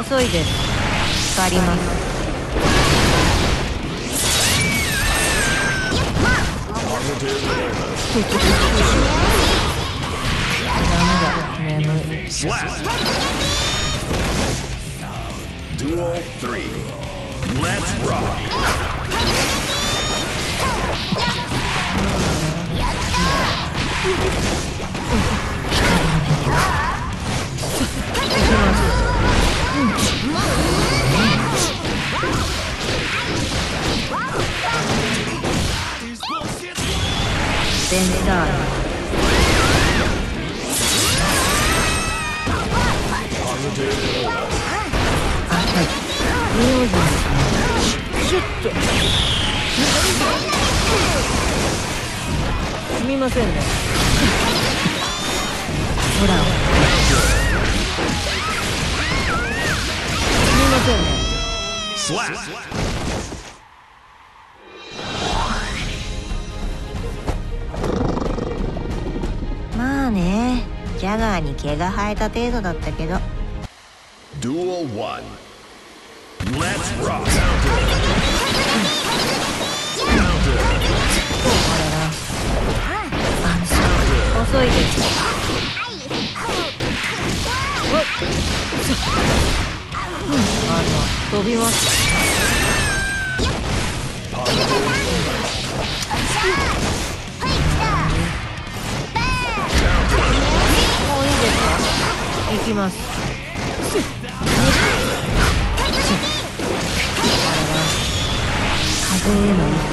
遅いです光りますダメだ眠いデュオ3レッツロックベンチャー Positive bonus あはい。名字ですねシュッと。すみませんね。ほらすみませんね Slap まあねジャガーに毛が生えた程度だったけど Duel 1 Let's rock いであの飛びます。もういいです。か行きます。風への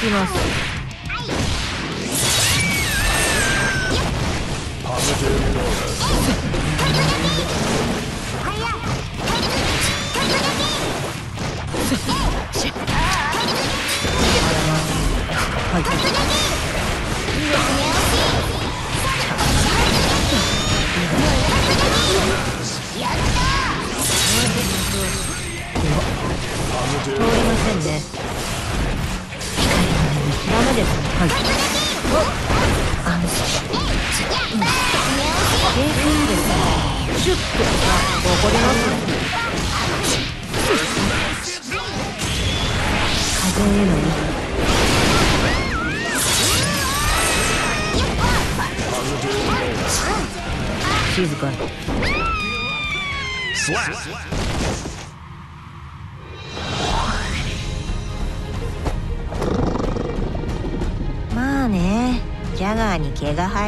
はい。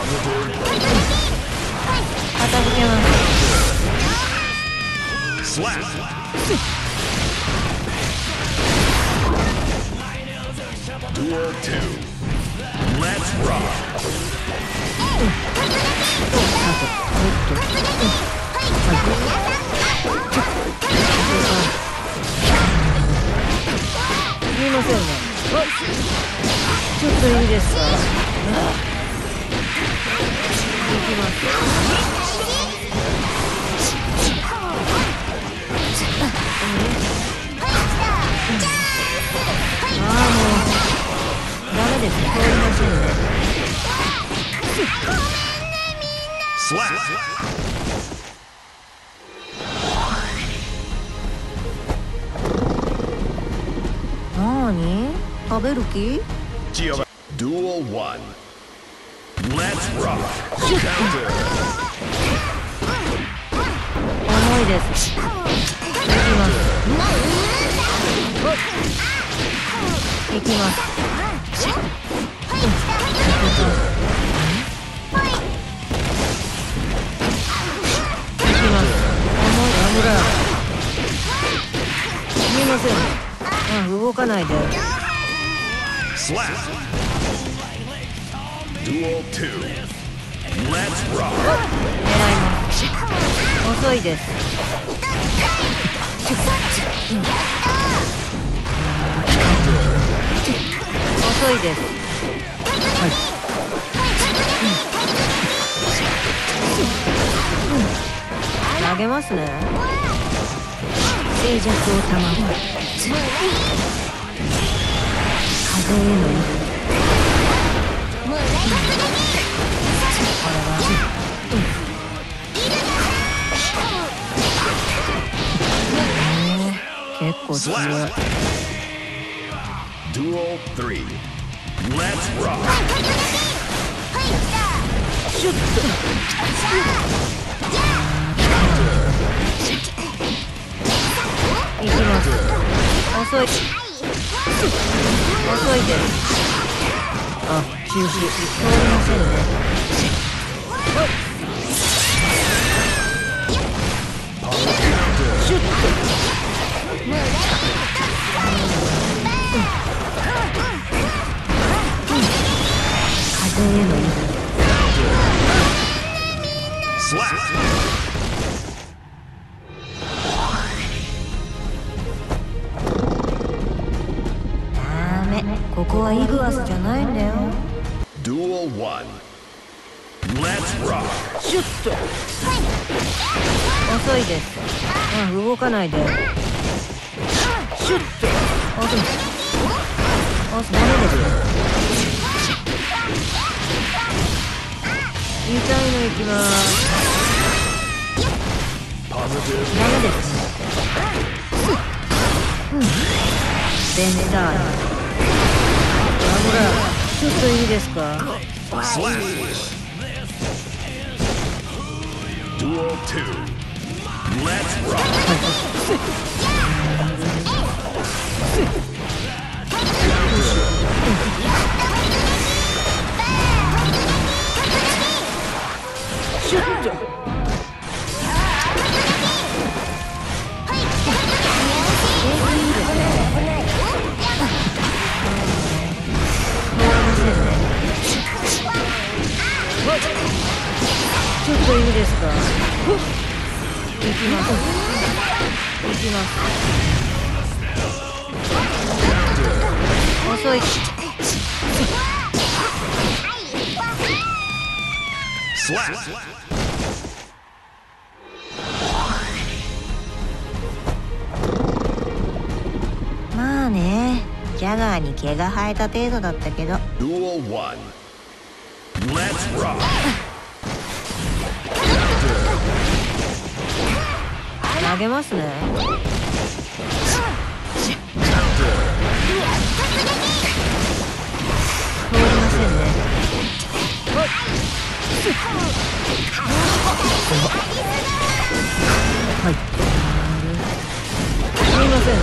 傾けます Duel 2. Let's rock. すみませんねちょっといいですか？なに食べる気 Gio. Duel 1. Rock. Counter. 重いです。行きます。行きます。行きます。重い危ないす。みませんあ動かないで Duel 2. Let's rock. 狙います遅いです遅いです投げますね静寂を保る風への糸結構強い Duel 3. Let's rock. シュッと行きます遅い遅いであ中止通りません。ねシュッと風への Duel 1. Let's rock. シュッと遅いです。あ動かないで。シュッと遅い遅いダメですよ痛いのいきます Positive. ダメですうんベンダーラ危ないちょっといいですか？ちょっといいですか？行きます。行きます。遅い。まあねジャガーに毛が生えた程度だったけど。Duel 1. Let's rock! あげますね。通りませんね。はい。はい。通りませんね。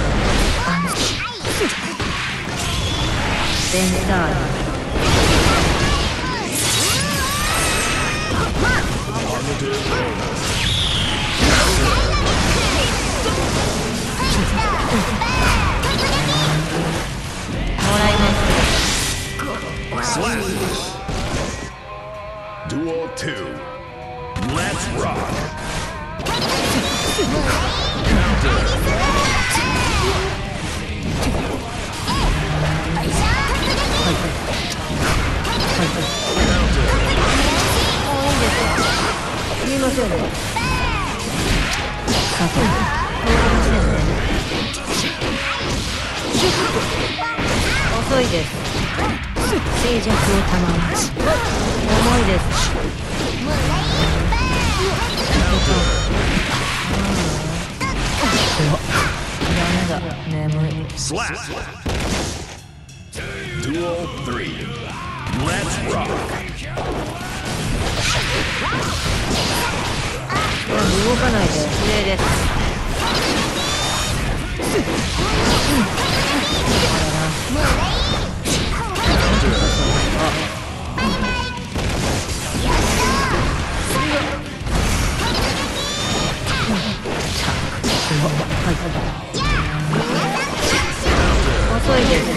あの。電車。Slash. Duel 2. Let's rock. Counter. すみませんね。さて遅いです。静寂を賜り重いです。ダメだ眠い Duel 3. Let's rock. 動かない。で失礼です遅い。です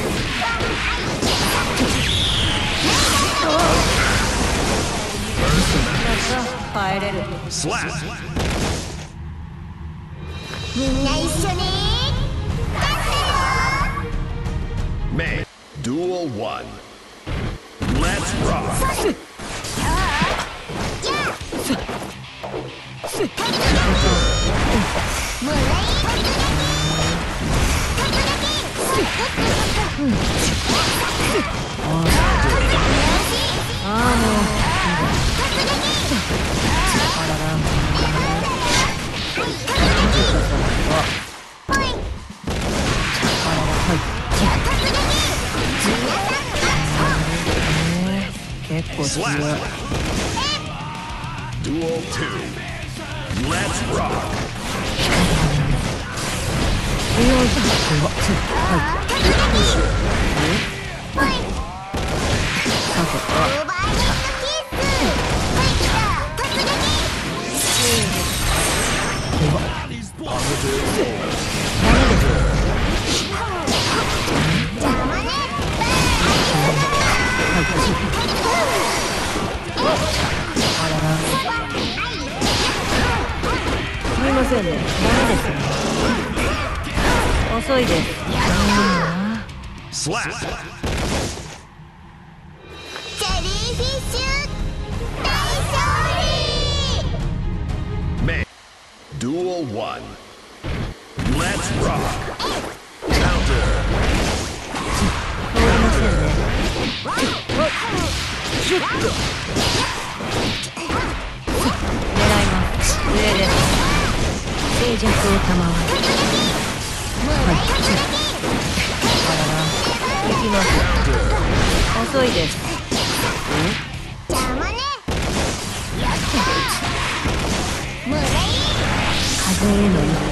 Slap! May. Duel 1. Let's rock! あもうあらら結構強いませんねダメですね遅いです Slash. ジェリーフィッシュ大勝利. Duel 1. 静寂を賜る。はい。あらら行きます遅い。です邪魔ね風への意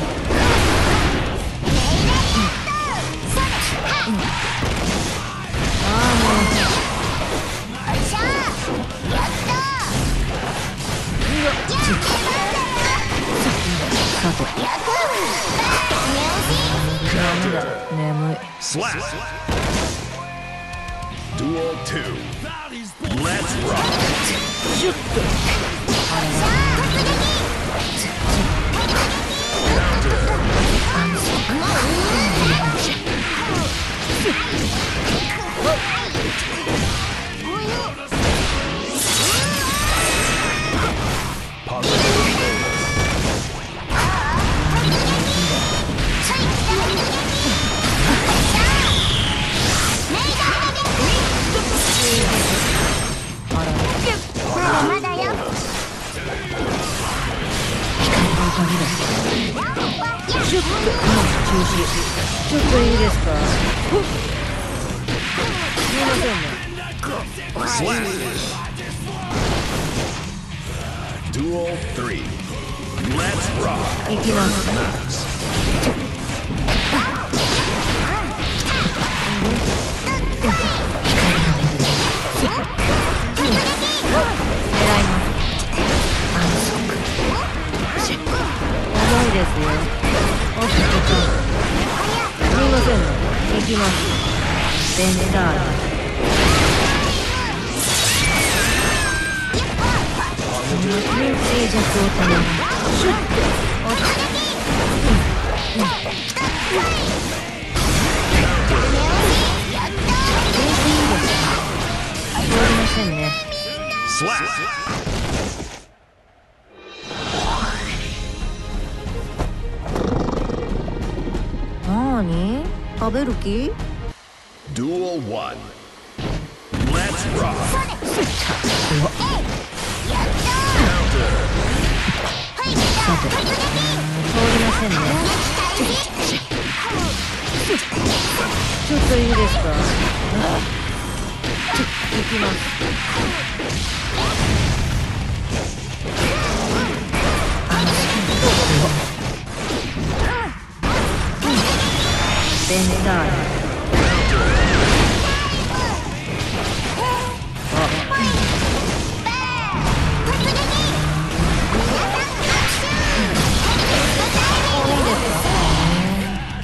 Let's rock. まだまだよ中止ちょっといいですか？すみませんね Slash. Duel 3. Let's rock. 行きます食べる気？Duel 1. Let's rock. さて通りませんねちょっといいですか？行きますベンダーラ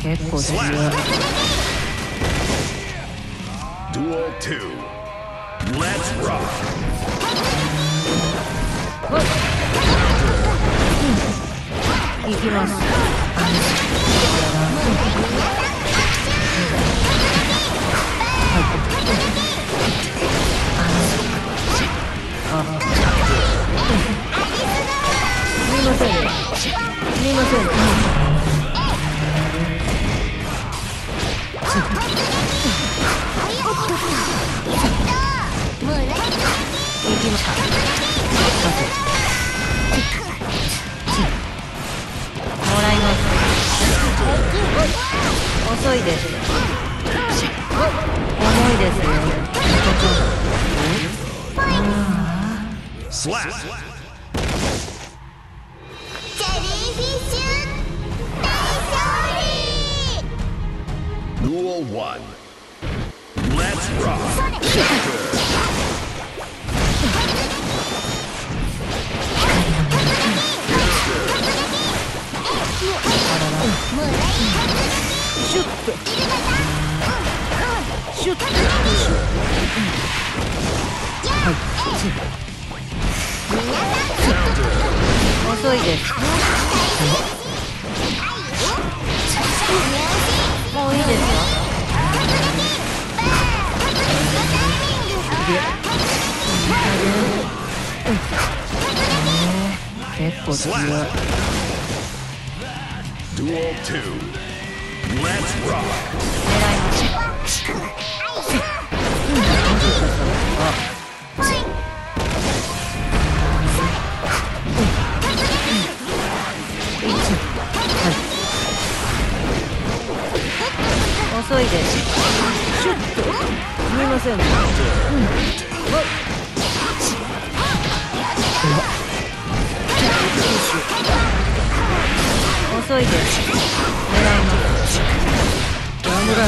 結構強い Duel 2. Let's rock. 行ますすみませんすみませんね行きましたさてもらいます遅いです重いですよ Slap. Duel 1. Let's rock. シュッとシュッと遅いですもういいですか結構強い Duel 2. Let's rock. 狙います遅いですシュッとすみません。ね遅いです。狙いますダムラ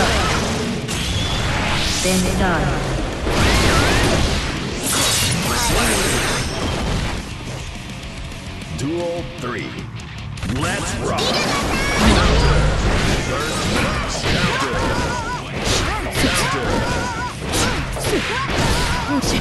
ベンダーラ Duel 3. Let's rock. 遅い。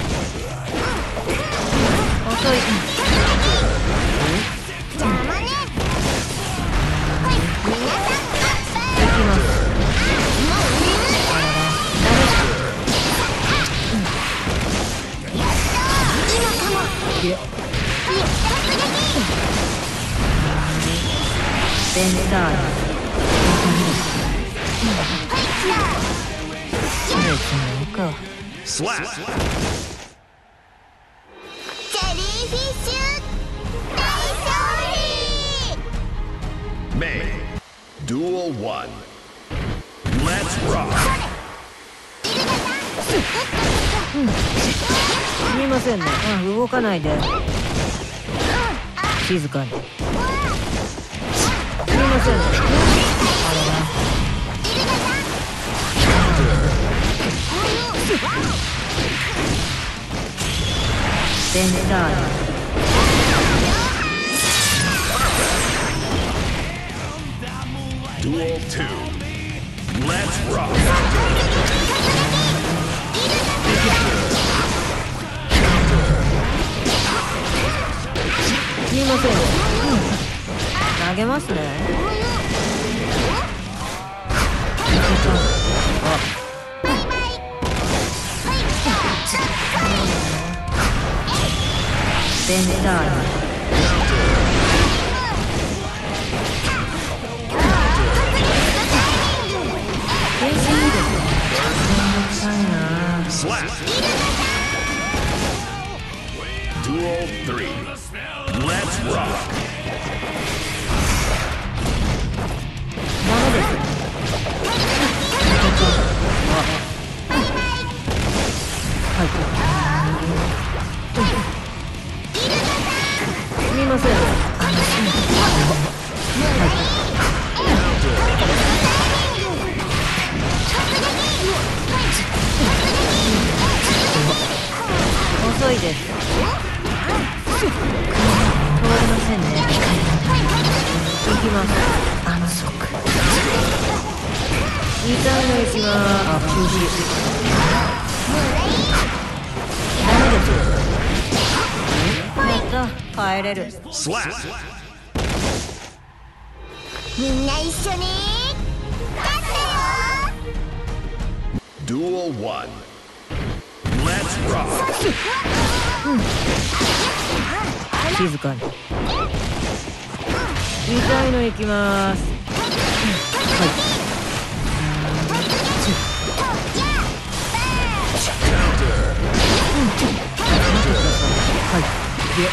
May. Duel 1. Let's rock. すみませんね動かないで静かにすみませんねベンダーラ Duel 2. Let's rock. すいません、投げますね been done. Slap! Duel 3. Let's rock! Hyper. メですはいすみません。遅いです。通りませんね。行きます。あの速痛いの行きます。ダメですやった帰れる.みんな一緒に。勝ってよ Duel 1. Let's rock. 静かに。痛いの行きます。はいはいえ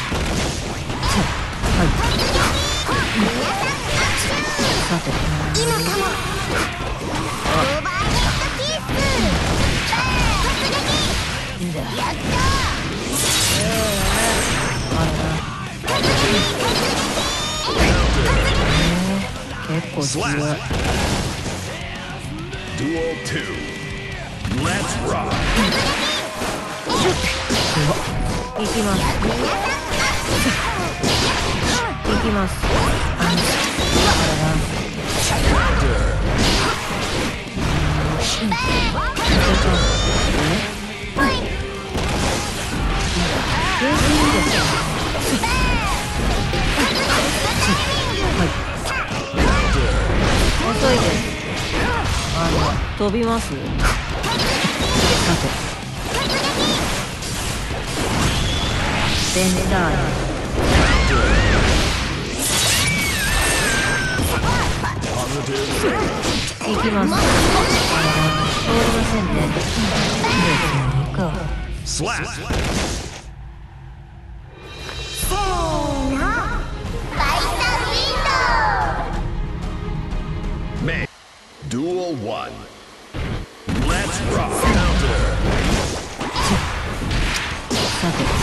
はいさて今かもオーバーヘッドキースいいんだよやったあれな結構強い Duel 2. Let's rock. 行きます。行きます。あらら全然い遅いです。あの飛びます？さて。ベンダー行きます通りませんね別にか Slap. せーのバイサウィンド May. Duel 1. Let's rock. さて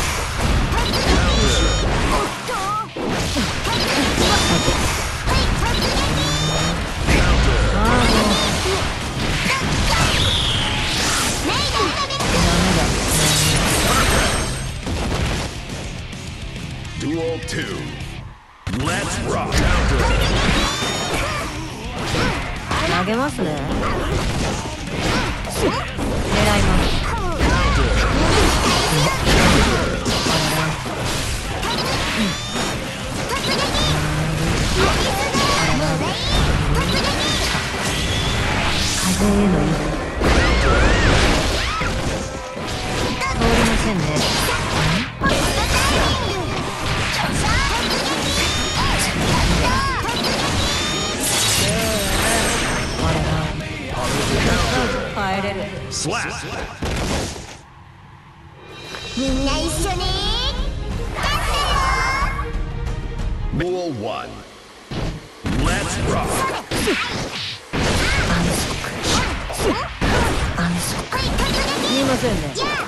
Duel 2. Let's rock. 投げますね狙います風への意味通りませんねみんな一緒に勝ってよ。Duel 1. Let's rock. 見えませんね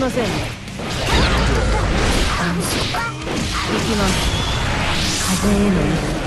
りせ行きます風への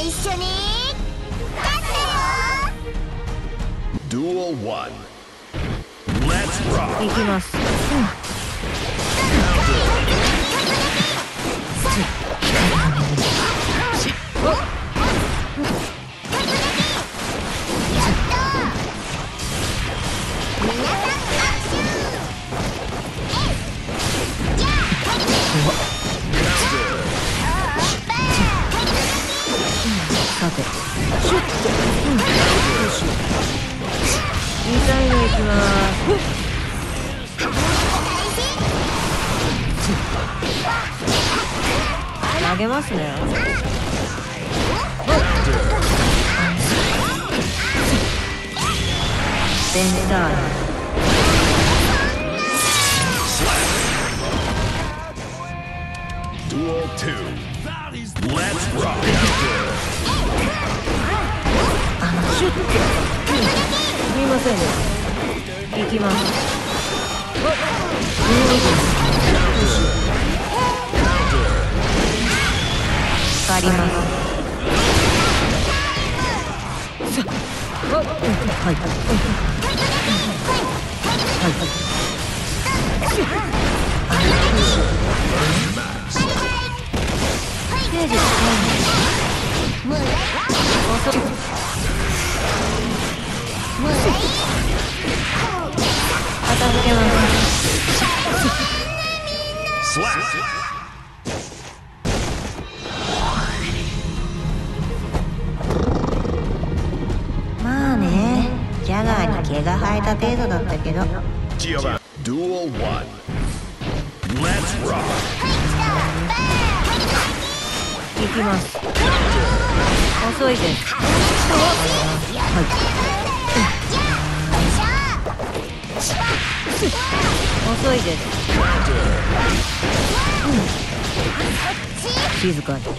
一緒に勝ってよ Duel 1. Let's rock. 行きますさいのいきます投げますねベンター Duel 2. Let's rock. すみませんね行きます。借ります。はいステージ遅片付けます.まあねジャガーに毛が生えた程度だったけど Giovanni. Duel 1. Let's rock. 行きます遅いです遅いです。静かに。と。と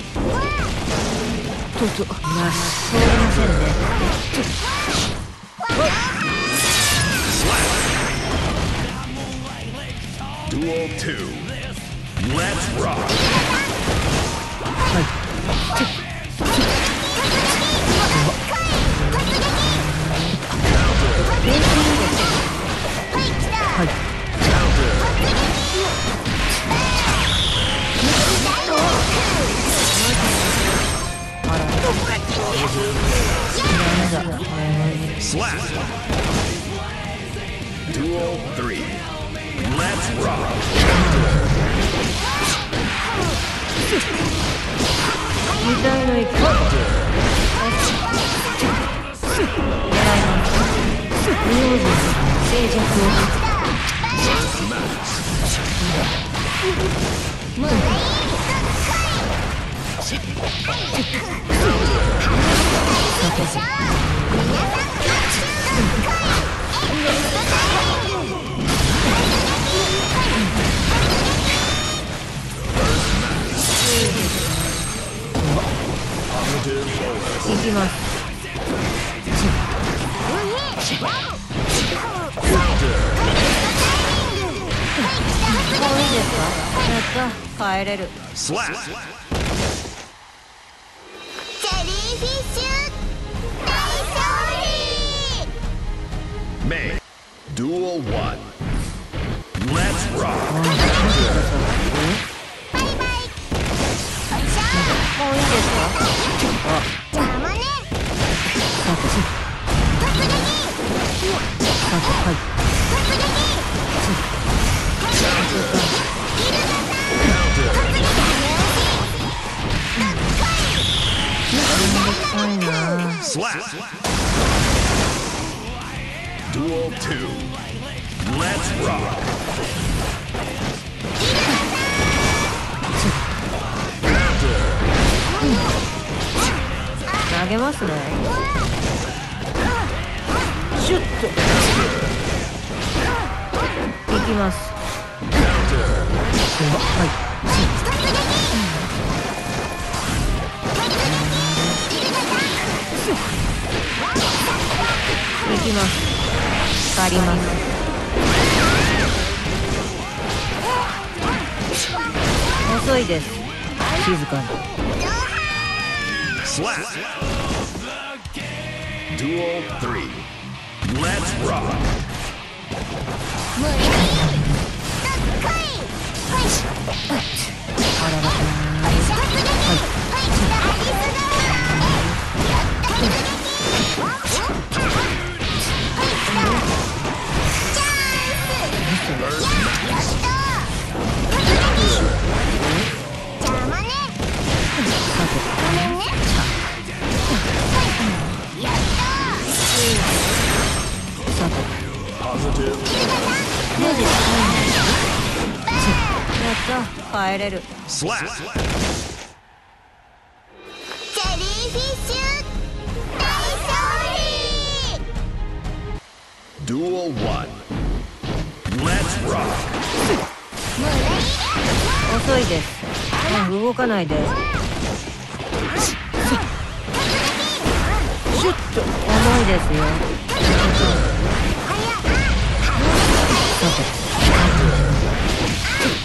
いや通りませんね。Duel 2. Let's rock. ダえ帰れ blast. Duel 2. げますね。シッと。きます。はい。きます借ります遅いです静かに Slap. Duel 3. Let's rock. あららさて Positive. やった帰れる Slap. ジェリーフィッシュ大勝利 Duel 1. Let's rock. 遅いですもう動かないでシュッと重いですよ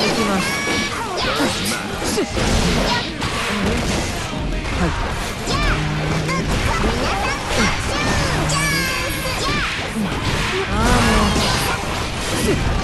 きます。はい。ああもう。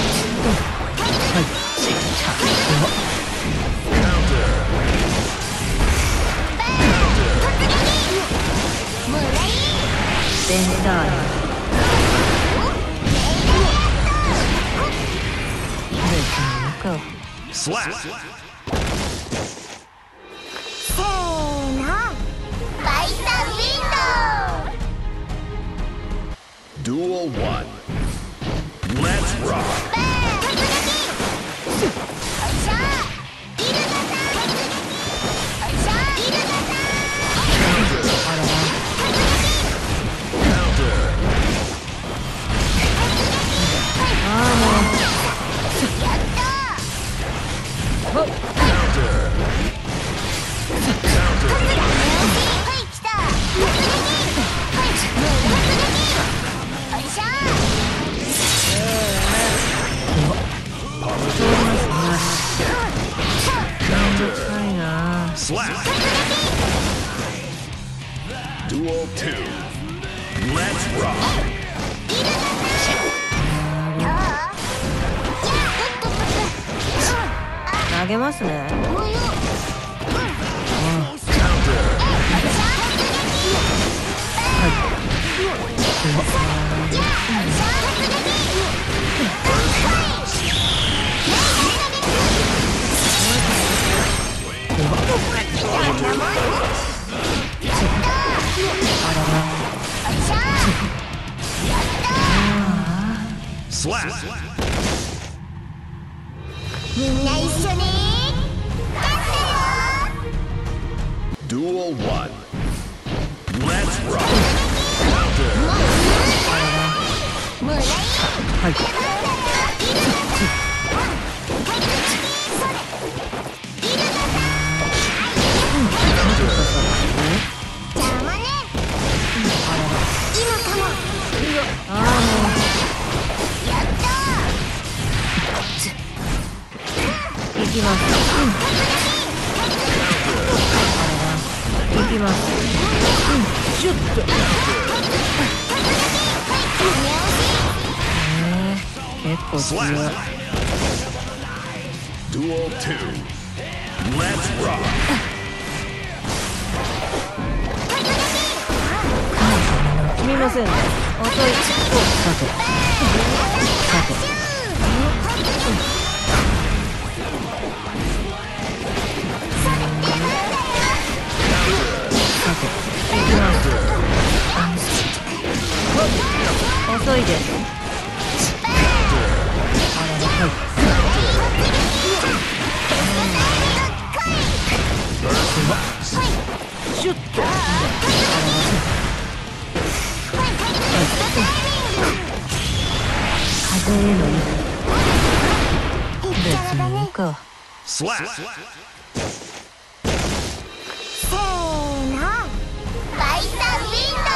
ベンダーラはいか Slap. せーのバイタウィンドウ Duel 1. はい。行きます。うん。行きます。うん。シュッと。Slap. Duel 2. Let's rock. すみません。遅い。おさて。さて。さて。行きます遅いですシュッと風への別にいいか Slap. せーのバイタウィンド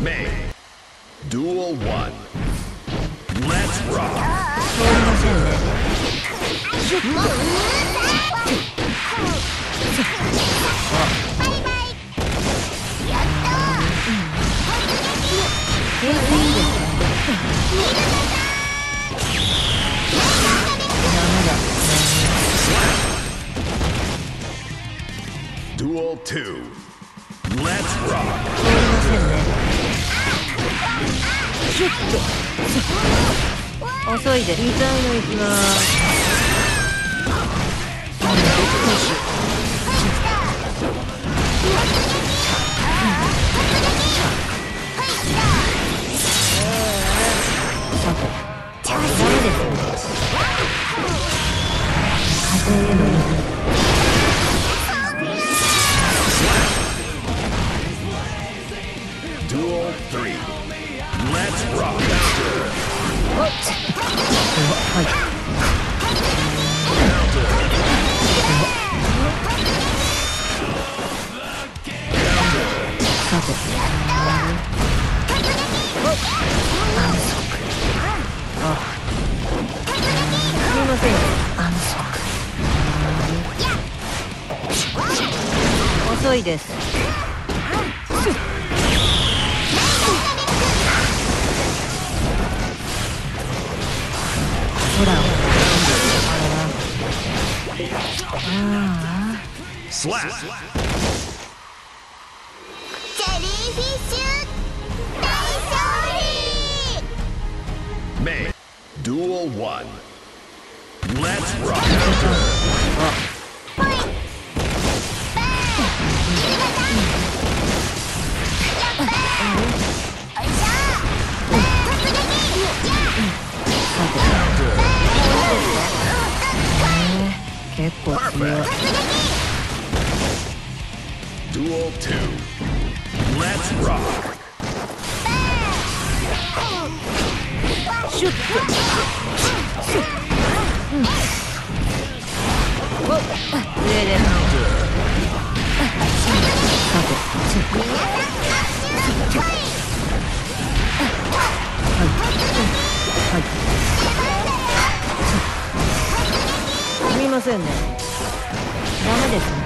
ウ May. Duel 1. Let's rock. 通りませんね Duel 2. Let's rock. 通りませんねシュッと遅いで痛いのいきますさてダメですね風への意遅い。です Ah. Slap. Jellyfish May. 1. 結構強い Duel 2. Let's rock. シュッとおっませんね。ダメですね。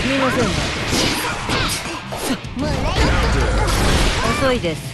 すみません。遅いです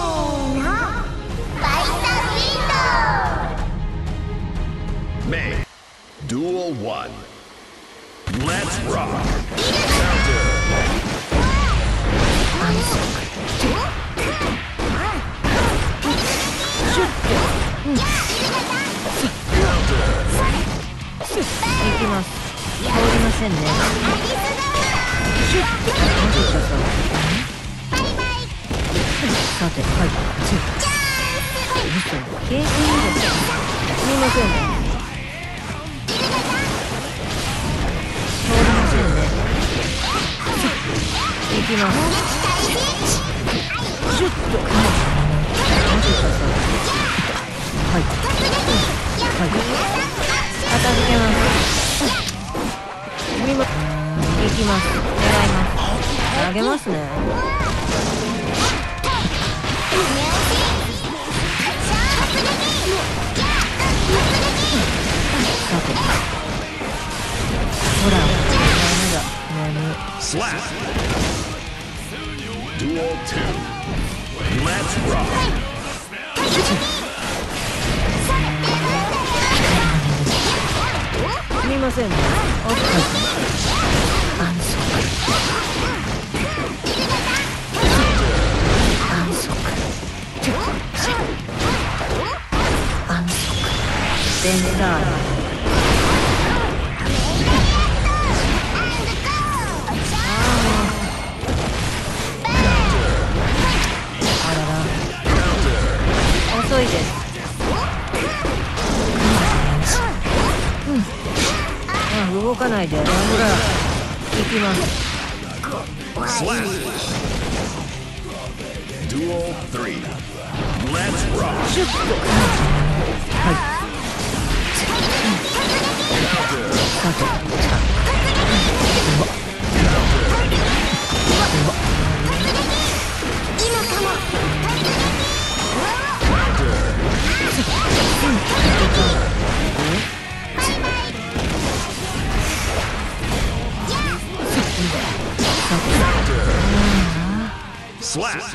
ーのバイサウィンドウ May. Duel 1. Let's rock. Counter. きませんねシュッマジかさてはいチッ嘘経験です。みませんね通りませんね行きます。シュッとマジかさはいはいけますみま行きます狙います投げますねさてほらダメだ眠 Slap. Duel 2. Let's rock. ませんね。おっはい安息。安息。安息。ベンダーないでほら行きます Slap. Duel 3. Let's rock. シュッとはいさて今かも Slash.